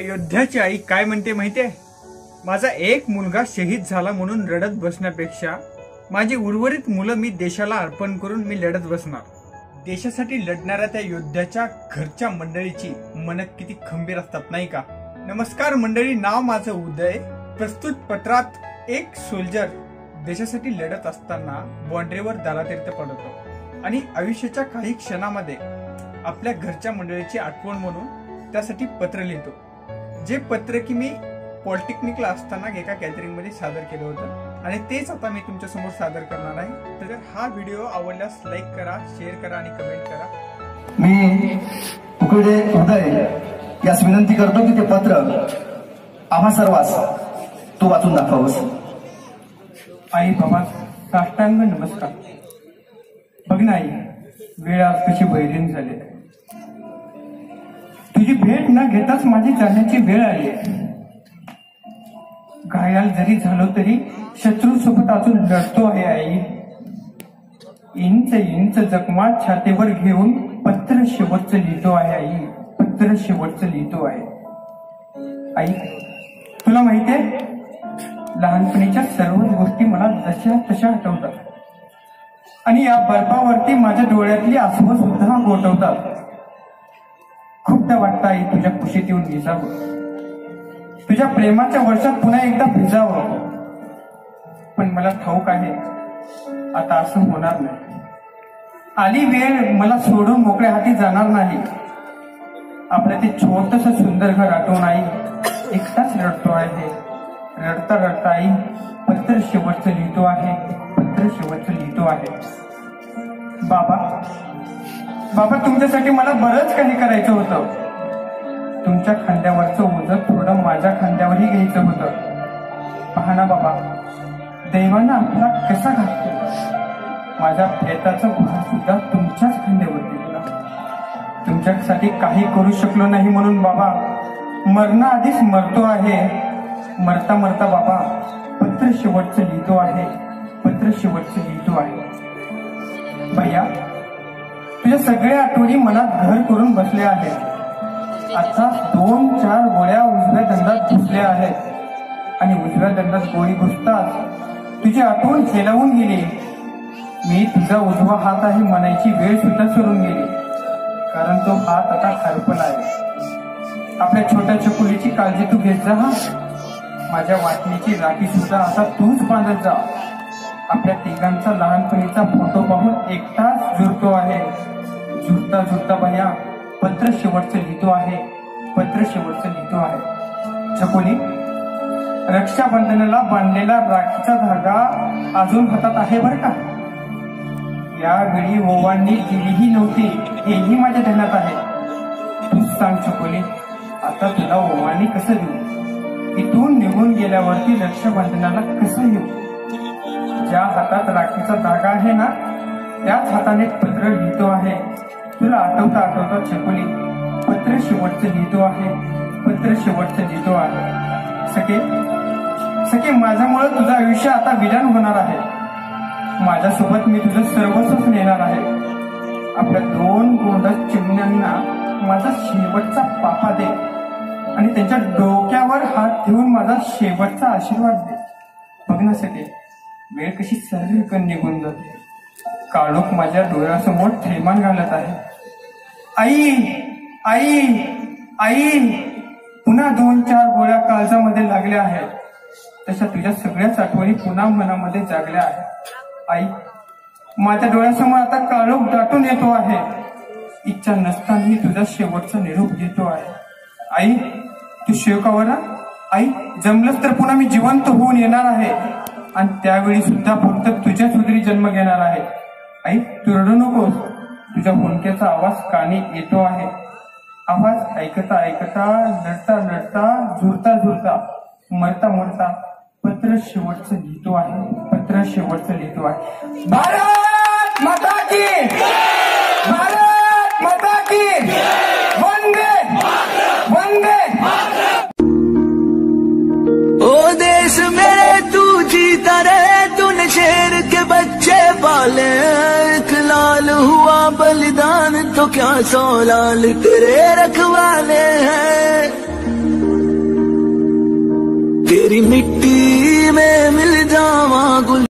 योद्ध्याची आई काय म्हणते माहितीये? माझा एक मुलगा शहीद झाला म्हणून रडत बसण्यापेक्षा माझी उर्वरित मुलं मी देशाला अर्पण करून मी लढत बसणार. देशासाठी लढणाऱ्या त्या योद्ध्याच्या घरच्या मंडळीची मनक किती खंबीर असतात नाही का? नमस्कार मंडळी नाव माझं उदय. प्रस्तुत पत्रात एक सोल्जर देशासाठी लढत असताना बॉन्ड्रीवर दारातीर्थ पडतो आणि आयुष्याच्या काही क्षणामध्ये आपल्या घरच्या मंडळीची आठवण म्हणून त्यासाठी पत्र लिहितो. जे पत्र की मी पॉलिटेक्निकला असताना एका गॅदरिंगमध्ये सादर केलं होतं. आणि तेच आता मी तुमच्यासमोर सादर करणार आहे. तर हा व्हिडिओ आवडल्यास लाईक करा शेअर करा आणि कमेंट करा. मी उकडे उदय यास विनंती करतो की ते पत्र आम्हा सर्वांस तू वाचून दाखवस आई बाबा साष्टांग नमस्कार. बघ ना आई वेळ आज कशी वैरीन झाली तुझी भेट न घेताच माझी जाण्याची वेळ आली. घायाल जरी झालो तरी शत्रू सोबत अजून लढतो आहे आई. इंच इंच जखमा छातीवर घेऊन पत्र शेवटचं लिहितो आहे आई. पत्र शेवटचं लिहितो आहे. आई तुला माहितीये लहानपणीच्या सर्वच गोष्टी मला जशा तशा आठवतात. आणि या बर्फावरती माझ्या डोळ्यातली आसवं सुद्धा गोठवतात. खूपदा वाटतं आई तुझ्या कुशीत येऊन भिजावं तुझ्या प्रेमाच्या वर्षात पुन्हा एकदा भिजावं पण मला ठाऊक आहे आता असं होणार नाही. आली वेळ मला सोडून मोकळ्या हाती जाणार नाही. आपलं ते छोटस सुंदर घर आठवून आई एकटाच रडतो आहे. रडता रडता आई पत्र शेवटचं लिहितो आहे पत्र शेवटचं लिहितो आहे. बाबा बाबा तुमच्यासाठी मला बरंच काही करायचं होतं. तुमच्या खांद्यावरचं ओझं थोडं माझ्या खांद्यावरही घ्यायचं होतं. पहा ना बाबा देवानं आपला कसा घातला? माझ्या प्रेताचा भार सुद्धा तुमच्याच खांद्यावरती दिला तुमच्यासाठी काही करू शकलो नाही म्हणून बाबा मरणाआधीच मरतो आहे. मरता मरता बाबा पत्र शेवटचं लिहितो आहे. पत्र शेवटचं लिहितो आहे. भैया तुझ्या सगळ्या आठवणी मला घर करून बसले आहेत. आता दोन चार गोळ्या उजव्या दंडात घुसल्या आहेत. आणि उजव्या दंडात गोळी घुसताच तुझी आठवण खेळवून गेली. मी तुझा उजवा हात आहे म्हणायची वेळ सुद्धा सोडून गेली. कारण तो हात आता खरपला आहे. आपल्या छोट्या चकुलीची काळजी तू घेत जा हा. माझ्या वाटणीची राखी सुद्धा आता तूच बांधत जा. आपल्या तिघांचा लहानपणीचा फोटो पाहून एकटाच जुरतो आहे. झुरता झुरता बया पत्र शेवटचं लिहितो आहे. पत्र शेवटचं लिहितो आहे. छकोली रक्षाबंधनाला बांधलेला राखीचा धागा अजून हातात आहे बरं का? यावेळी ओवांनी दिलीही नव्हती हेही माझ्या ध्यानात आहे. तू सांग छकोली आता तुला ओवांनी कसं देऊ? इथून निघून गेल्यावरती रक्षाबंधनाला कसं येऊ? ज्या हातात राखीचा धागा आहे ना त्याच हाताने पत्र लिहितो आहे. तुला आठवता आठवता छकुली पत्र शेवटचं लिहितो आहे पत्र शेवटचं लिहितो आहे. सखे सखे माझ्यामुळे तुझं आयुष्य आता विधान होणार आहे. माझ्यासोबत मी तुझं सर्वस्वच नेणार आहे. आपल्या दोन गोंड चिमण्यांना माझा शेवटचा पापा दे आणि त्यांच्या डोक्यावर हात ठेवून माझा शेवटचा आशीर्वाद दे. बघ ना सगळे वेळ कशी सर्वकन निघून जाते. काळोख माझ्या डोळ्यासमोर थैमान घालत आहे. आई आई आई पुन्हा दोन चार गोळ्या काळजामध्ये लागल्या आहेत. तशा तुझ्या सगळ्याच आठवणी पुन्हा मनामध्ये जागल्या आहेत. आई माझ्या डोळ्यासमोर आता काळोख दाटून येतो आहे. इच्छा नसतानाही तुझा शेवटचा निरोप घेतो आहे. आई तू शेवकावर आई जमलंच तर पुन्हा मी जिवंत होऊन येणार आहे. आणि त्यावेळी सुद्धा फक्त तुझ्याच उदरी जन्म घेणार आहे. आई तू नकोस तुझ्या हुंक्याचा आवाज कानी येतो आहे. आवाज ऐकता ऐकता लढता लढता झुरता झुरता मरता मरता पत्र शेवटचं लिहितो आहे. पत्र शेवटचं लिहितो आहे. भारत माता की भारत माता की वंदे! वंदे! ओ देश मेरे तू की तरह तुन शेर के बच्चे पाले एक लाल हुआ बलिदान तो क्या सो लाल तेरे रखवाले हैं? तेरी मिट्टी में मिल जावा गुल